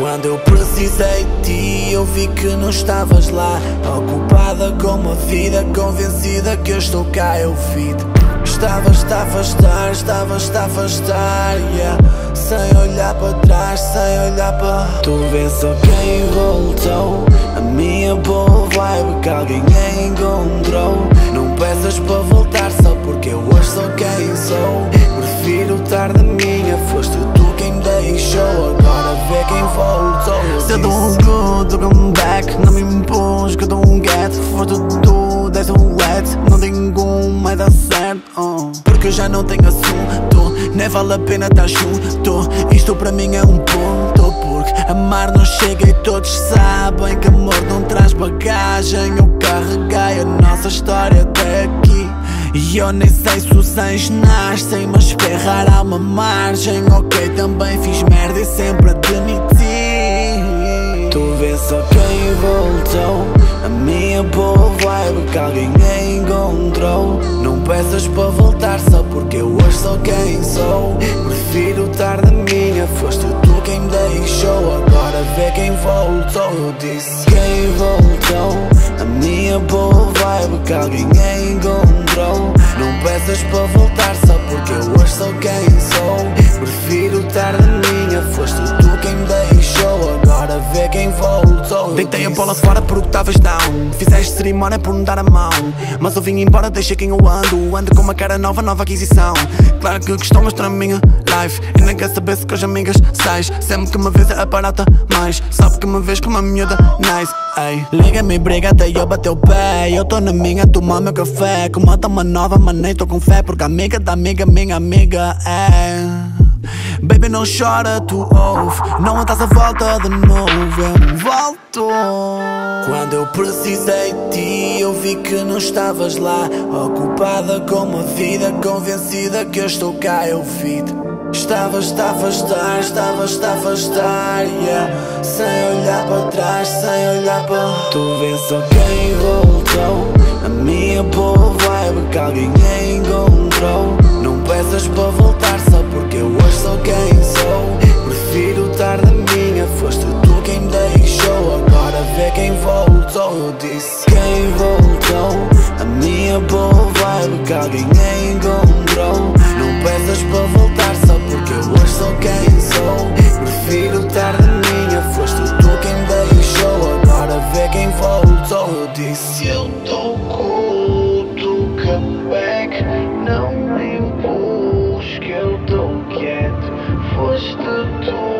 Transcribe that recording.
Quando eu precisei de ti, eu vi que não estavas lá. Ocupada com uma vida, convencida que eu estou cá, eu vi Estavas-te a afastar, estavas-te a afastar, yeah. Sem olhar para trás, sem olhar para. Tu vês só quem voltou. A minha boa vibe que alguém encontrou. Não peças para voltar só porque eu hoje sou quem sou. Se eu dou um good, come back. Não me impus que eu dou um get. Foste tu, deste um wet. Não como mais dar certo. Uh. Porque eu já não tenho assunto. Nem vale a pena estar junto. Isto para mim é um ponto. Porque amar não chega e todos sabem que amor não traz bagagem. Eu carreguei a nossa história até aqui. E eu nem sei se os anjos nascem, mas ferrar há uma margem. Ok, também fiz merda e sempre admiti. Voltou. A minha boa vibe que alguém encontrou. Não peças para voltar só porque eu hoje sou quem sou. Prefiro estar na minha, foste tu quem me deixou. Agora vê quem voltou. Eu disse quem voltou. A minha boa vibe que alguém encontrou. Não peças para voltar só porque eu hoje sou quem sou. Prefiro estar na minha, Deitei a bola fora porque estavas down. Fizeste cerimónia por me dar a mão. Mas eu vim embora, deixei quem eu ando. Ando com uma cara nova, nova aquisição. Claro que gostou, mas na minha life. E nem quer saber se com as amigas sais. Sempre que me vês é aparata mais. Sabe que me vês com uma miúda nice. Liga-me e briga até eu bater o pé. Eu tô na minha, tomar meu café. Com uma toma nova, mas nem tô com fé. Porque a amiga da amiga, minha amiga é Baby, não chora, tu ouve Não estás a volta de novo Eu volto Quando eu precisei de ti, eu vi que não estavas lá. Ocupada com uma vida, convencida que eu estou cá, eu vi Estavas-te a afastar, estavas-te a afastar, yeah. Sem olhar para trás, sem olhar para. Tu vês só quem voltou. A minha boa vibe que alguém encontrou. Não peças para voltar só disse quem voltou. A minha boa vibe que alguém encontrou. Não peças para voltar só porque eu hoje sou quem sou. Prefiro estar na minha, foste tu quem deixou. Agora vê quem voltou. Eu disse eu tô culto, come back. Não me impus que eu tô quieto. Foste tu